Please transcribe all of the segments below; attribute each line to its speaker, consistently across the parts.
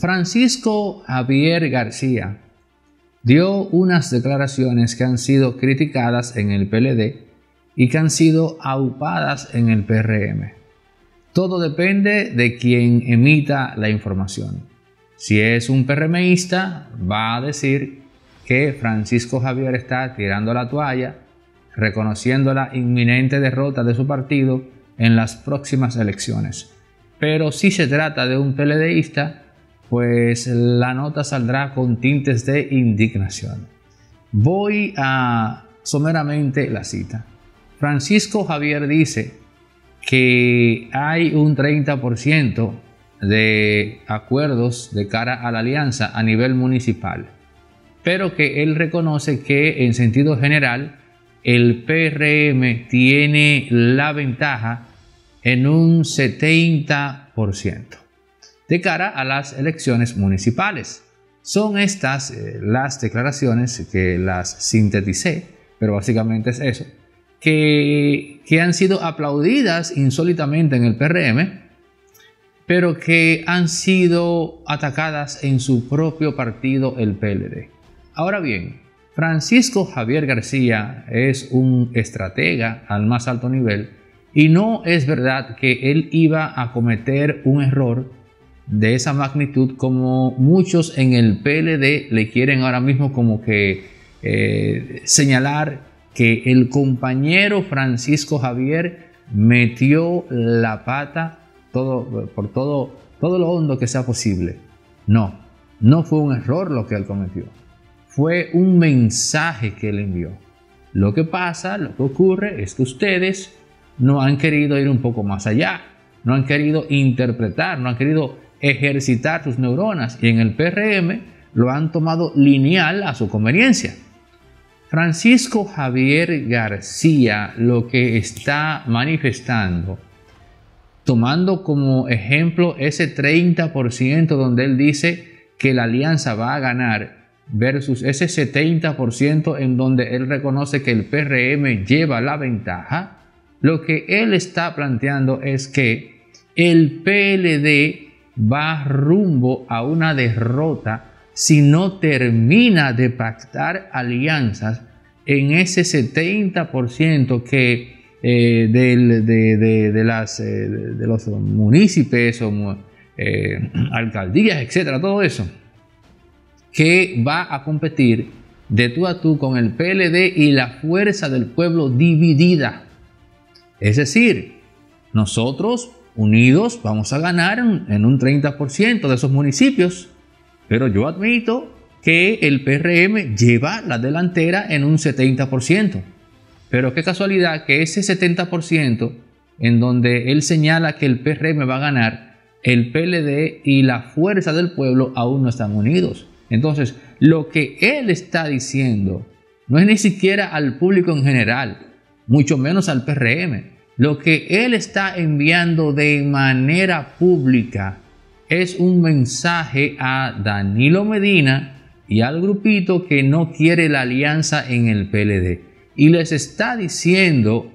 Speaker 1: Francisco Javier García dio unas declaraciones que han sido criticadas en el PLD y que han sido aupadas en el PRM. Todo depende de quien emita la información. Si es un PRMista, va a decir que Francisco Javier está tirando la toalla, reconociendo la inminente derrota de su partido en las próximas elecciones. Pero si se trata de un PLDista, pues la nota saldrá con tintes de indignación. Voy a someramente la cita. Francisco Javier dice que hay un 30% de acuerdos de cara a la alianza a nivel municipal, pero que él reconoce que en sentido general el PRM tiene la ventaja en un 70% de cara a las elecciones municipales. Son estas eh, las declaraciones que las sinteticé, pero básicamente es eso, que, que han sido aplaudidas insólitamente en el PRM, pero que han sido atacadas en su propio partido, el PLD. Ahora bien, Francisco Javier García es un estratega al más alto nivel y no es verdad que él iba a cometer un error de esa magnitud como muchos en el PLD le quieren ahora mismo como que eh, señalar que el compañero Francisco Javier metió la pata todo, por todo, todo lo hondo que sea posible. No, no fue un error lo que él cometió. Fue un mensaje que él envió. Lo que pasa, lo que ocurre es que ustedes no han querido ir un poco más allá, no han querido interpretar, no han querido ejercitar sus neuronas y en el PRM lo han tomado lineal a su conveniencia. Francisco Javier García lo que está manifestando, tomando como ejemplo ese 30% donde él dice que la alianza va a ganar versus ese 70% en donde él reconoce que el PRM lleva la ventaja, lo que él está planteando es que el PLD va rumbo a una derrota si no termina de pactar alianzas en ese 70% que eh, de, las, eh, de, los municipios o eh, alcaldías, etcétera, todo eso, que va a competir de tú a tú con el PLD y la fuerza del pueblo dividida. Es decir, nosotros unidos vamos a ganar en un 30% de esos municipios. Pero yo admito que el PRM lleva la delantera en un 70%. Pero qué casualidad que ese 70% en donde él señala que el PRM va a ganar, el PLD y la fuerza del pueblo aún no están unidos. Entonces, lo que él está diciendo no es ni siquiera al público en general, mucho menos al PRM lo que él está enviando de manera pública es un mensaje a Danilo Medina y al grupito que no quiere la alianza en el PLD. Y les está diciendo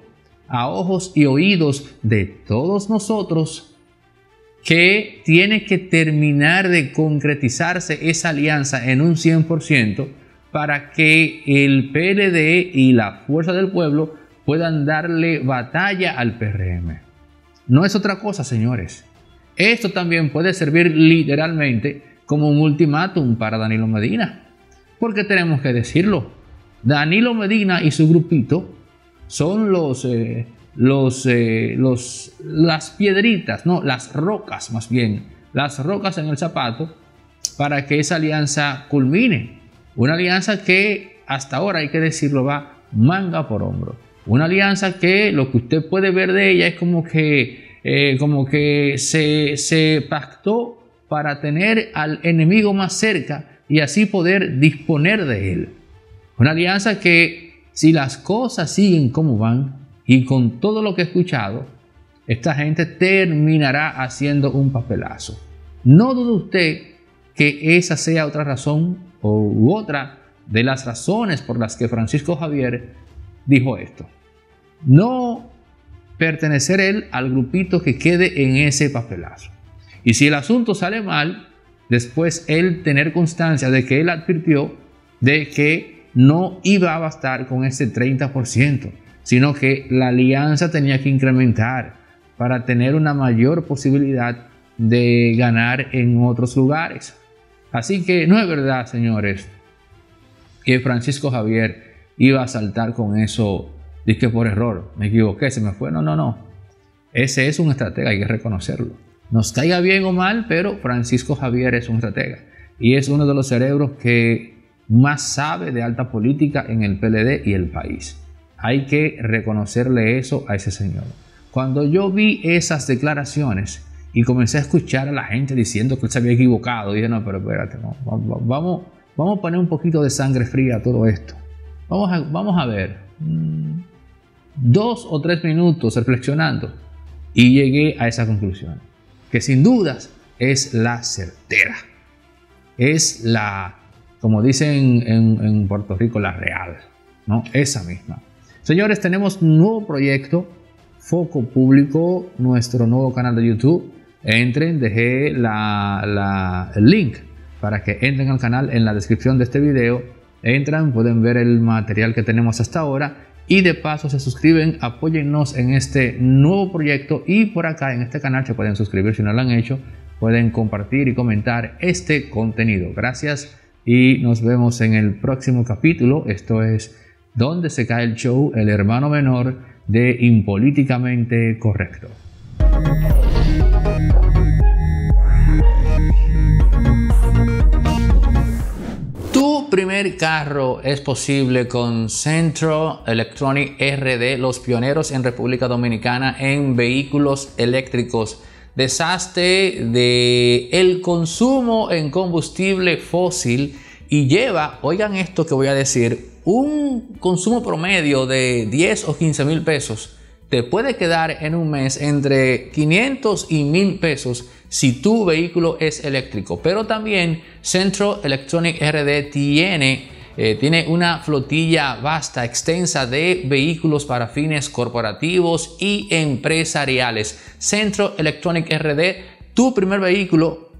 Speaker 1: a ojos y oídos de todos nosotros que tiene que terminar de concretizarse esa alianza en un 100% para que el PLD y la Fuerza del Pueblo puedan darle batalla al PRM. No es otra cosa, señores. Esto también puede servir literalmente como un ultimátum para Danilo Medina. Porque tenemos que decirlo. Danilo Medina y su grupito son los, eh, los, eh, los, las piedritas, no, las rocas más bien, las rocas en el zapato para que esa alianza culmine. Una alianza que hasta ahora, hay que decirlo, va manga por hombro. Una alianza que lo que usted puede ver de ella es como que, eh, como que se, pactó para tener al enemigo más cerca y así poder disponer de él. Una alianza que si las cosas siguen como van y con todo lo que he escuchado, esta gente terminará haciendo un papelazo. No dude usted que esa sea otra razón u otra de las razones por las que Francisco Javier dijo esto no pertenecer él al grupito que quede en ese papelazo. Y si el asunto sale mal, después él tener constancia de que él advirtió de que no iba a bastar con ese 30%, sino que la alianza tenía que incrementar para tener una mayor posibilidad de ganar en otros lugares. Así que no es verdad, señores, que Francisco Javier iba a saltar con eso, dije por error, me equivoqué, se me fue. No, no, no. Ese es un estratega, hay que reconocerlo. Nos caiga bien o mal, pero Francisco Javier es un estratega. Y es uno de los cerebros que más sabe de alta política en el PLD y el país. Hay que reconocerle eso a ese señor. Cuando yo vi esas declaraciones y comencé a escuchar a la gente diciendo que se había equivocado, dije, no, pero espérate, vamos, vamos a poner un poquito de sangre fría a todo esto. Vamos vamos a ver. Dos o tres minutos reflexionando y llegué a esa conclusión. Que sin dudas es la certera. Es la, como dicen en, en Puerto Rico, la real. ¿no? Esa misma. Señores, tenemos un nuevo proyecto, Foco Público, nuestro nuevo canal de YouTube. Entren, dejé la, el link para que entren al canal en la descripción de este video. Entran, pueden ver el material que tenemos hasta ahora y de paso se suscriben, apóyennos en este nuevo proyecto y por acá en este canal se pueden suscribir si no lo han hecho, pueden compartir y comentar este contenido. Gracias y nos vemos en el próximo capítulo. Esto es donde se cae el show, el hermano menor de Impolíticamente Correcto. Primer carro es posible con Centro Electronic RD, los pioneros en República Dominicana en vehículos eléctricos. Desastre de el consumo en combustible fósil y lleva, oigan esto que voy a decir, un consumo promedio de 10 o 15 mil pesos te puede quedar en un mes entre 500 y 1000 pesos si tu vehículo es eléctrico. Pero también Centro Electronic RD tiene, eh, tiene una flotilla vasta, extensa de vehículos para fines corporativos y empresariales. Centro Electronic RD, tu primer vehículo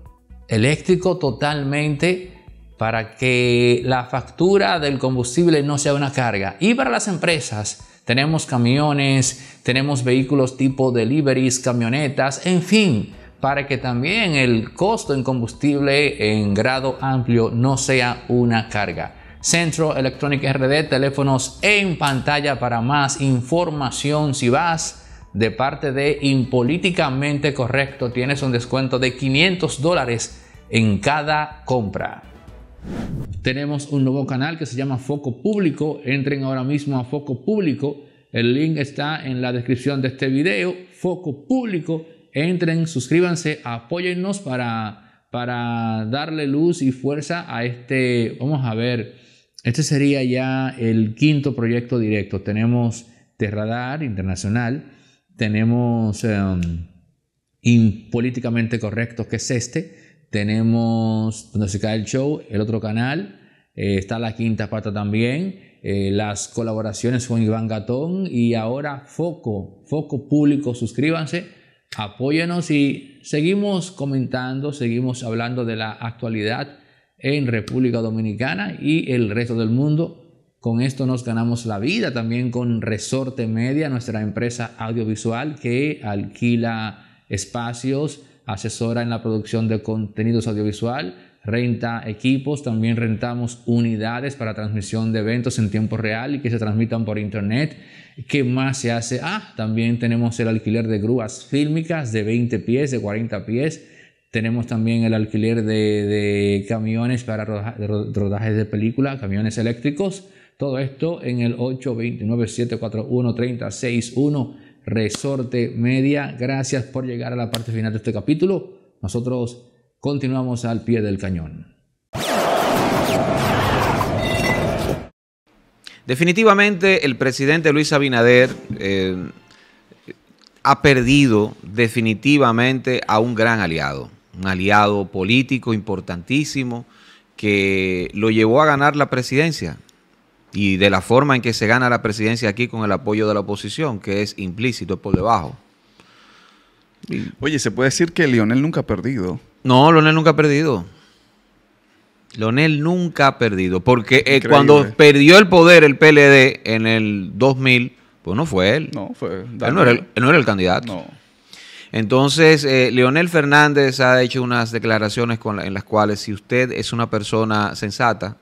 Speaker 1: eléctrico totalmente para que la factura del combustible no sea una carga. Y para las empresas, tenemos camiones, tenemos vehículos tipo deliveries, camionetas, en fin, para que también el costo en combustible en grado amplio no sea una carga. Centro Electronic RD, teléfonos en pantalla para más información. Si vas de parte de Impolíticamente Correcto, tienes un descuento de 500 dólares en cada compra. Tenemos un nuevo canal que se llama Foco Público. Entren ahora mismo a Foco Público. El link está en la descripción de este video. Foco Público. Entren, suscríbanse, apóyennos para, para darle luz y fuerza a este. Vamos a ver. Este sería ya el quinto proyecto directo. Tenemos Terradar Internacional. Tenemos um, Políticamente Correcto, que es este tenemos donde se cae el show, el otro canal, eh, está la quinta pata también, eh, las colaboraciones con Iván Gatón. Y ahora Foco, Foco Público, suscríbanse, apóyenos y seguimos comentando, seguimos hablando de la actualidad en República Dominicana y el resto del mundo. Con esto nos ganamos la vida. También con Resorte Media, nuestra empresa audiovisual que alquila espacios asesora en la producción de contenidos audiovisual, renta equipos, también rentamos unidades para transmisión de eventos en tiempo real y que se transmitan por internet. ¿Qué más se hace? Ah, también tenemos el alquiler de grúas fílmicas de 20 pies, de 40 pies. Tenemos también el alquiler de, camiones para rodajes de película, camiones eléctricos. Todo esto en el 829-741-3061 Resorte Media. Gracias por llegar a la parte final de este capítulo. Nosotros continuamos al pie del cañón.
Speaker 2: Definitivamente el presidente Luis Abinader eh, ha perdido definitivamente a un gran aliado, un aliado político importantísimo que lo llevó a ganar la presidencia y de la forma en que se gana la presidencia aquí con el apoyo de la oposición, que es implícito por debajo.
Speaker 3: Oye, se puede decir que Lionel nunca ha perdido.
Speaker 2: No, Lionel nunca ha perdido. Leonel nunca ha perdido, porque eh, cuando perdió el poder el PLD en el 2000, pues no fue él.
Speaker 3: No, fue.
Speaker 2: Él no, era el, él no era el candidato.
Speaker 3: No.
Speaker 2: Entonces, eh, Leonel Fernández ha hecho unas declaraciones con la- en las cuales si usted es una persona sensata,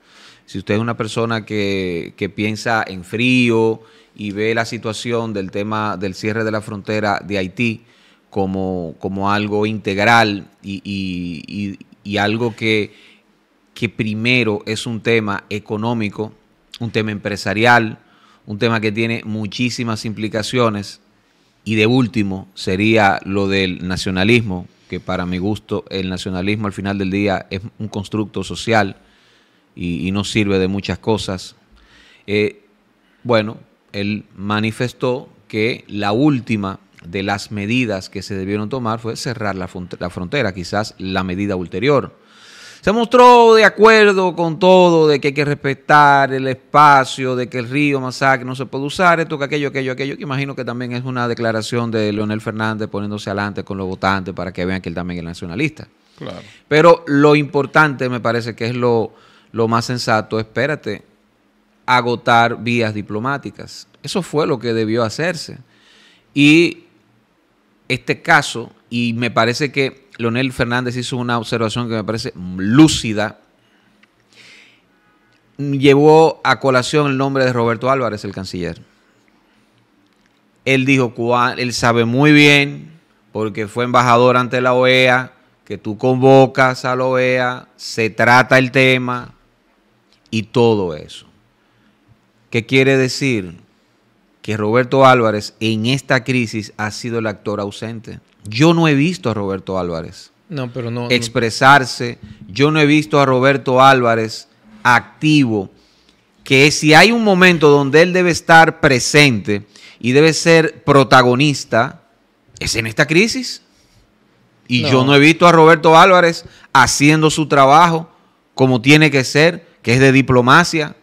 Speaker 2: si usted es una persona que, que piensa en frío y ve la situación del tema del cierre de la frontera de Haití como, como algo integral y, y- y- algo que, que primero es un tema económico, un tema empresarial, un tema que tiene muchísimas implicaciones, y de último sería lo del nacionalismo, que para mi gusto el nacionalismo al final del día es un constructo social y, y no sirve de muchas cosas. Eh, bueno, él manifestó que la última de las medidas que se debieron tomar fue cerrar la, la frontera, quizás la medida ulterior. Se mostró de acuerdo con todo, de que hay que respetar el espacio, de que el río Masacre no se puede usar, esto, que aquello, aquello, aquello, que imagino que también es una declaración de Leonel Fernández poniéndose adelante con los votantes para que vean que él también es nacionalista.
Speaker 3: Claro.
Speaker 2: Pero lo importante, me parece que es lo, lo más sensato, espérate, agotar vías diplomáticas. Eso fue lo que debió hacerse. Y este caso, y me parece que Leonel Fernández hizo una observación que me parece lúcida, llevó a colación el nombre de Roberto Álvarez, el canciller. Él dijo, "Cua- él sabe muy bien, porque fue embajador ante la OEA, que tú convocas a la OEA, se trata el tema y todo eso. ¿Qué quiere decir? Que Roberto Álvarez en esta crisis ha sido el actor ausente. Yo no he visto a Roberto Álvarez
Speaker 4: No, pero no. no-
Speaker 2: expresarse. Yo no he visto a Roberto Álvarez activo, que si hay un momento donde él debe estar presente y debe ser protagonista, es en esta crisis. Y
Speaker 4: No.
Speaker 2: yo no he visto a Roberto Álvarez haciendo su trabajo como tiene que ser, que es de diplomacia.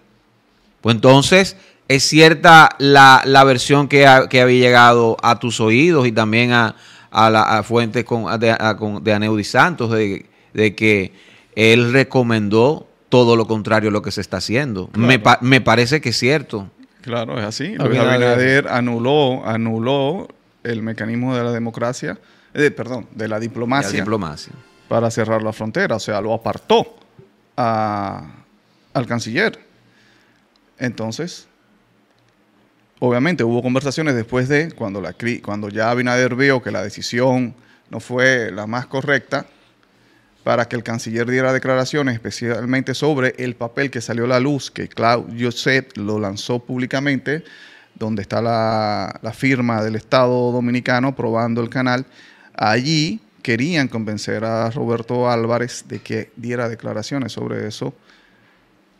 Speaker 2: Pues entonces es cierta la, la versión que, ha- que había llegado a tus oídos y también a, a la a fuentes con, de, a- con- de Aneudi Santos de, de que él recomendó todo lo contrario a lo que se está haciendo. Me, pa- me parece que es cierto.
Speaker 3: Claro, es así. Luis
Speaker 4: Abinader.
Speaker 3: Anuló, anuló el mecanismo de la democracia, eh, perdón, de la
Speaker 2: La
Speaker 3: diplomacia
Speaker 2: diplomacia.
Speaker 3: para cerrar la frontera. O sea, lo apartó a- al canciller. Entonces, obviamente hubo conversaciones después de cuando, la, cuando ya Abinader vio que la decisión no fue la más correcta para que el canciller diera declaraciones especialmente sobre el papel que salió a la luz, que Claudio Josep lo lanzó públicamente, donde está la, firma del Estado Dominicano aprobando el canal. Allí querían convencer a Roberto Álvarez de que diera declaraciones sobre eso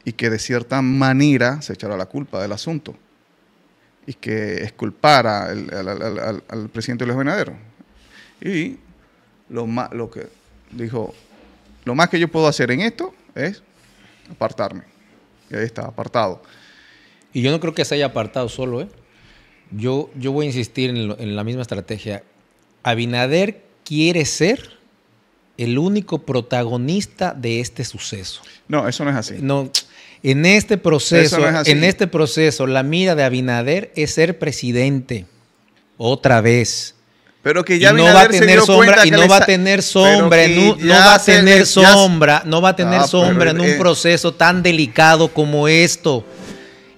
Speaker 3: y que de cierta manera se echara la culpa del asunto y que exculpara al, al- al- al- presidente Luis. Y lo, más, lo que dijo, lo más que yo puedo hacer en esto es apartarme. Y ahí está, apartado.
Speaker 4: Y yo no creo que se haya apartado solo, ¿eh? Yo, yo voy a insistir en, en la misma estrategia. Abinader quiere ser el único protagonista de este suceso.
Speaker 3: No, eso no es así.
Speaker 4: No, en este proceso,
Speaker 3: no es
Speaker 4: en este proceso, la mira de Abinader es ser presidente. Otra vez.
Speaker 3: Pero que
Speaker 4: Y
Speaker 3: ya
Speaker 4: no va a tener sombra, y no va a tener sombra, no, va a
Speaker 3: le-
Speaker 4: tener sombra, no va a tener
Speaker 3: Ah,
Speaker 4: sombra en un
Speaker 3: eh,
Speaker 4: proceso tan delicado como esto.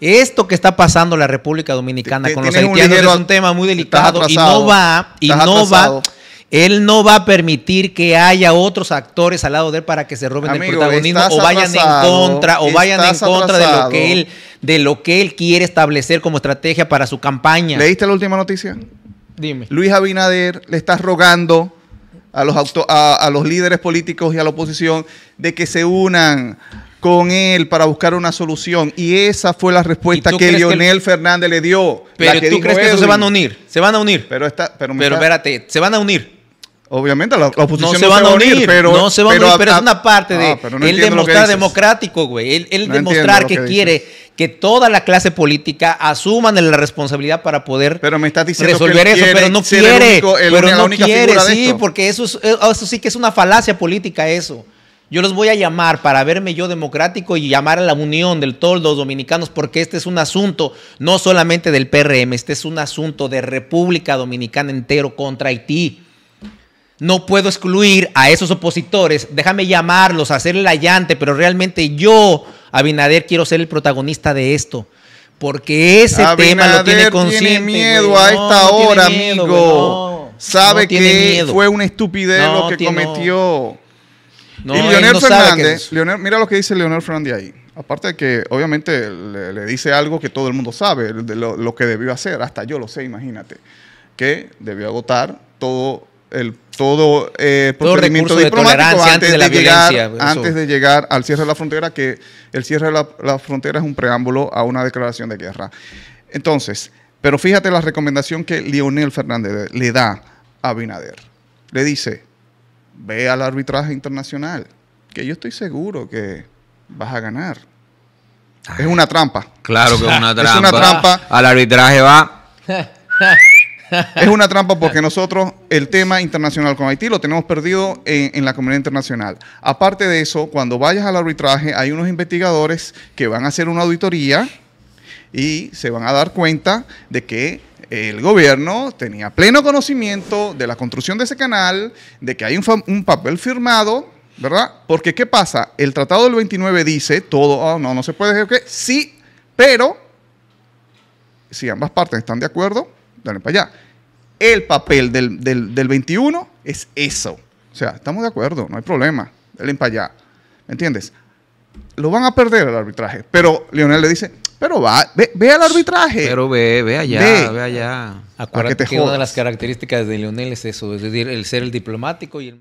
Speaker 4: Esto que está pasando en la República Dominicana
Speaker 3: Te-
Speaker 4: con los haitianos
Speaker 3: ligero-
Speaker 4: es un tema muy delicado y no va y no
Speaker 3: atrasado.
Speaker 4: va él no va a permitir que haya otros actores al lado de él para que se roben el
Speaker 3: Amigo,
Speaker 4: protagonismo
Speaker 3: estás
Speaker 4: o vayan en contra o vayan en contra de lo que él de lo que él quiere establecer como estrategia para su campaña.
Speaker 3: ¿Leíste la última noticia?
Speaker 4: Dime.
Speaker 3: Luis Abinader le está rogando a los, auto- a, a los líderes políticos y a la oposición de que se unan con él para buscar una solución. Y esa fue la respuesta
Speaker 4: ¿Y tú
Speaker 3: que
Speaker 4: crees que el-
Speaker 3: Leonel Fernández le dio. la
Speaker 4: Pero tú crees que eso se van a unir? Se van a unir.
Speaker 3: Pero, está, pero,
Speaker 4: Pero
Speaker 3: está-
Speaker 4: espérate, se van a unir.
Speaker 3: obviamente la, la oposición
Speaker 4: No se van a unir,
Speaker 3: pero,
Speaker 4: no se van a unir, pero es una parte de
Speaker 3: Ah, pero no
Speaker 4: él demostrar democrático, güey. Él, él
Speaker 3: No
Speaker 4: demostrar que, quiere que toda la clase política asuman la responsabilidad para poder
Speaker 3: Pero me estás diciendo que
Speaker 4: resolver eso,
Speaker 3: quiere
Speaker 4: pero no
Speaker 3: el
Speaker 4: quiere,
Speaker 3: único- el-
Speaker 4: pero no quiere,
Speaker 3: de
Speaker 4: sí, porque eso, es- eso sí que es una falacia política eso. Yo los voy a llamar para verme yo democrático y llamar a la unión de todos los dominicanos porque este es un asunto no solamente del PRM, este es un asunto de República Dominicana entero contra Haití. No puedo excluir a esos opositores, déjame llamarlos, hacerle la llante, pero realmente yo, Abinader, quiero ser el protagonista de esto. Porque ese tema lo tiene consciente.
Speaker 3: tiene miedo a esta
Speaker 4: no
Speaker 3: hora,
Speaker 4: miedo,
Speaker 3: amigo.
Speaker 4: no.
Speaker 3: Sabe que fue una estupidez lo que cometió.
Speaker 4: No,
Speaker 3: y Leonel
Speaker 4: no
Speaker 3: Fernández, Leonel- mira lo que dice Leonel Fernández ahí. Aparte de que obviamente le, le dice algo que todo el mundo sabe, de lo, lo que debió hacer, hasta yo lo sé, imagínate, que debió agotar todo el todo, eh, procedimiento
Speaker 4: de
Speaker 3: diplomático
Speaker 4: tolerancia antes de la
Speaker 3: llegar,
Speaker 4: violencia,
Speaker 3: antes de llegar al cierre de la frontera, que el cierre de la, la frontera es un preámbulo a una declaración de guerra. Entonces, pero fíjate la recomendación que Leonel Fernández le da a Abinader. Le dice, ve al arbitraje internacional, que yo estoy seguro que vas a ganar. Es una trampa.
Speaker 2: Claro que es una
Speaker 3: Es
Speaker 2: trampa.
Speaker 3: una trampa.
Speaker 2: Al arbitraje va.
Speaker 3: Es una trampa porque nosotros el tema internacional con Haití lo tenemos perdido en, en la comunidad internacional. Aparte de eso, cuando vayas al arbitraje hay unos investigadores que van a hacer una auditoría y se van a dar cuenta de que el gobierno tenía pleno conocimiento de la construcción de ese canal, de que hay un, papel firmado, ¿verdad? Porque ¿qué pasa? El Tratado del 29 dice todo, oh, no, no se puede, ¿qué? sí, pero si ambas partes están de acuerdo, dale para allá. El papel del, del, del 21 es eso. O sea, estamos de acuerdo, no hay problema. Dale para allá. ¿Me entiendes? Lo van a perder el arbitraje. Pero Leonel le dice, pero va, ve, ve al arbitraje.
Speaker 2: Pero ve, ve allá,
Speaker 3: Ve.
Speaker 2: ve, allá.
Speaker 4: Acuérdate
Speaker 3: te
Speaker 4: que una de las características de Leonel es eso, es decir, el ser el diplomático y el...